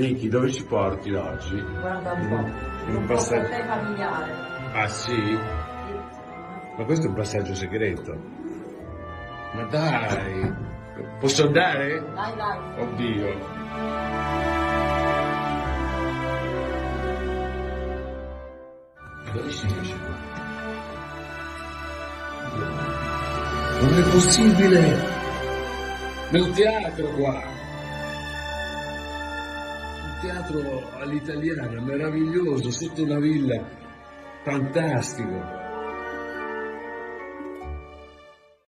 Vicky, dove ci porti oggi? Guarda un po'. in un passaggio- familiare. Ah sì? Ma questo è un passaggio segreto. Ma dai, posso andare? Dai, dai. Oddio. Dove si esce qua? Non è possibile! Un teatro qua! Teatro all'italiana, meraviglioso, sotto una villa, fantastico!